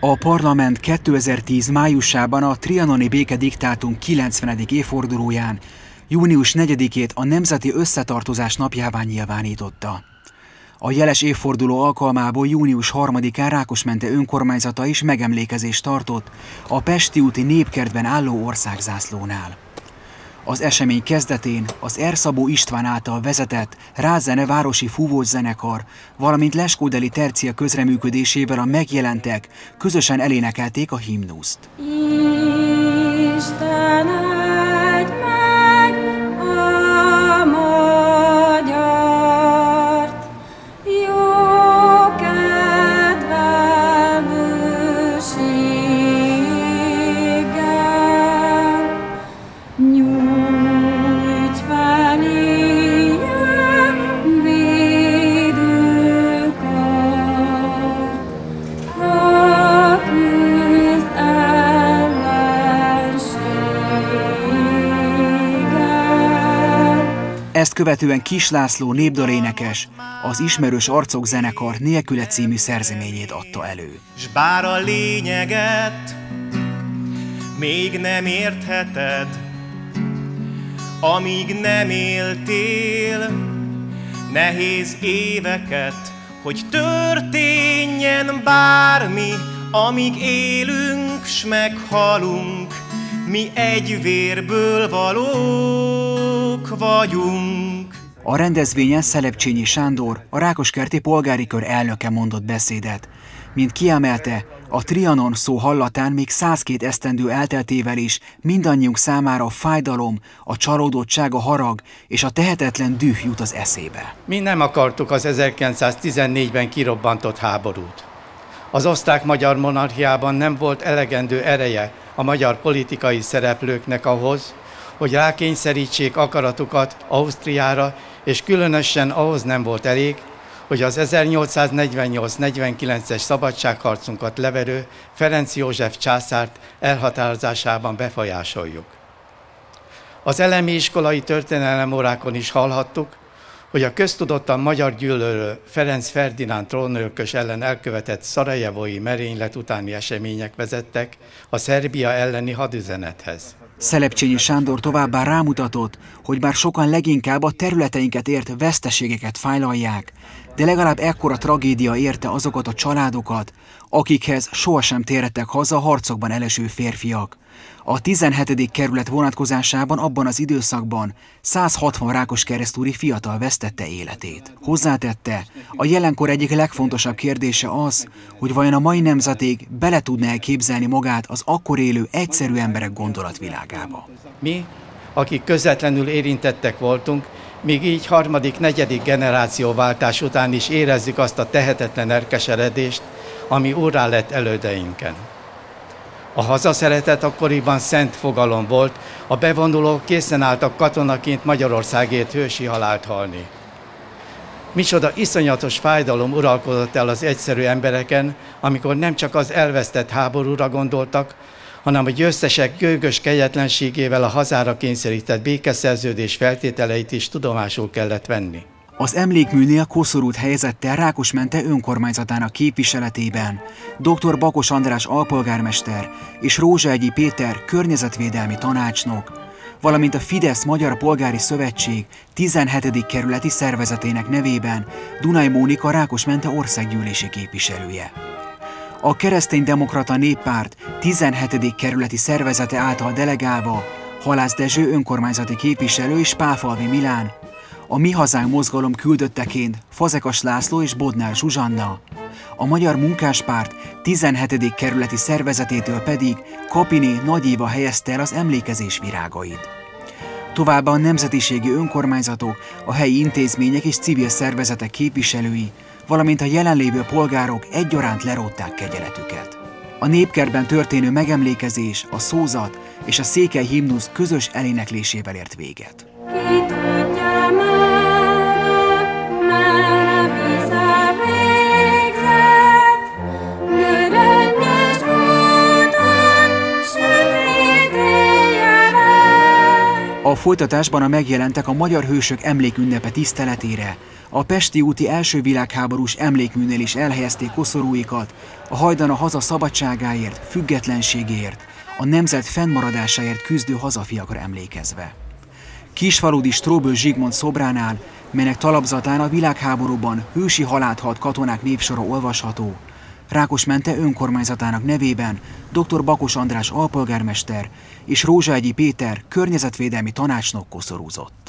A parlament 2010 májusában a trianoni békediktátum 90. évfordulóján június 4-ét a Nemzeti Összetartozás napjává nyilvánította. A jeles évforduló alkalmából június 3-án Rákosmente önkormányzata is megemlékezést tartott a Pesti úti népkertben álló országzászlónál. Az esemény kezdetén az Erszabó István által vezetett Rázene Városi Fúvós Zenekar, valamint Leskódeli Tercia közreműködésével a megjelentek közösen elénekelték a himnuszt. Istenem! Ezt követően Kis László népdalénekes az Ismerős Arcok zenekar nélküle című szerzeményét adta elő. S bár a lényeget még nem értheted, amíg nem éltél nehéz éveket, hogy történjen bármi, amíg élünk, s meghalunk, mi egy vérből valók vagyunk. A rendezvényen Szelepcsényi Sándor, a Rákoskerti polgári kör elnöke mondott beszédet. Mint kiemelte, a Trianon szó hallatán még 102 esztendő elteltével is mindannyiunk számára a fájdalom, a csalódottság, a harag és a tehetetlen düh jut az eszébe. Mi nem akartuk az 1914-ben kirobbantott háborút. Az osztrák-magyar monarchiában nem volt elegendő ereje a magyar politikai szereplőknek ahhoz, hogy rákényszerítsék akaratukat Ausztriára, és különösen ahhoz nem volt elég, hogy az 1848-49-es szabadságharcunkat leverő Ferenc József császárt elhatározásában befolyásoljuk. Az elemi iskolai történelem órákon is hallhattuk, hogy a köztudottan magyar gyűlölő Ferenc Ferdinánd trónörkös ellen elkövetett szarajevói merénylet utáni események vezettek a Szerbia elleni hadüzenethez. Szelepcsényi Sándor továbbá rámutatott, hogy bár sokan leginkább a területeinket ért veszteségeket fájlalják, de legalább ekkora tragédia érte azokat a családokat, akikhez sohasem térhettek haza harcokban eleső férfiak. A 17. kerület vonatkozásában abban az időszakban 160 rákos keresztúri fiatal vesztette életét. Hozzátette, a jelenkor egyik legfontosabb kérdése az, hogy vajon a mai nemzeték bele tudná képzelni magát az akkor élő egyszerű emberek gondolatvilágába. Mi, akik közvetlenül érintettek voltunk, még így harmadik, negyedik generációváltás után is érezzük azt a tehetetlen erkeseredést, ami úrrá lett elődeinken. A hazaszeretet akkoriban szent fogalom volt, a bevonulók készen álltak katonaként Magyarországért hősi halált halni. Micsoda iszonyatos fájdalom uralkodott el az egyszerű embereken, amikor nem csak az elvesztett háborúra gondoltak, hanem a győztesek gőgös kegyetlenségével a hazára kényszerített békeszerződés feltételeit is tudomásul kellett venni. Az emlékműnél koszorút helyzettel Rákosmente önkormányzatának képviseletében dr. Bakos András alpolgármester és Rózsaegyi Péter környezetvédelmi tanácsnok, valamint a Fidesz Magyar Polgári Szövetség 17. kerületi szervezetének nevében Dunai Mónika Rákosmente országgyűlési képviselője. A Kereszténydemokrata Néppárt 17. kerületi szervezete által delegálva Halász Dezső önkormányzati képviselő és Páfalvi Milán a Mi Hazánk mozgalom küldötteként Fazekas László és Bodnár Zsuzsanna, a Magyar Munkáspárt 17. kerületi szervezetétől pedig Kapini Nagy Éva helyezte el az emlékezés virágait. Továbbá a nemzetiségi önkormányzatok, a helyi intézmények és civil szervezetek képviselői, valamint a jelenlévő polgárok egyaránt lerótták kegyeletüket. A népkertben történő megemlékezés, a szózat és a székely himnusz közös eléneklésével ért véget. Folytatásban a megjelentek a magyar hősök emlékünnepe tiszteletére. A Pesti úti első világháborús emlékműnél is elhelyezték koszorúikat, a hajdana haza szabadságáért, függetlenségéért, a nemzet fennmaradásáért küzdő hazafiakra emlékezve. Kisfaludi Stróbő Zsigmond szobránál, melynek talapzatán a világháborúban hősi halált halt katonák névsora olvasható, Rákosmente önkormányzatának nevében dr. Bakos András alpolgármester és Rózságyi Péter környezetvédelmi tanácsnok koszorúzott.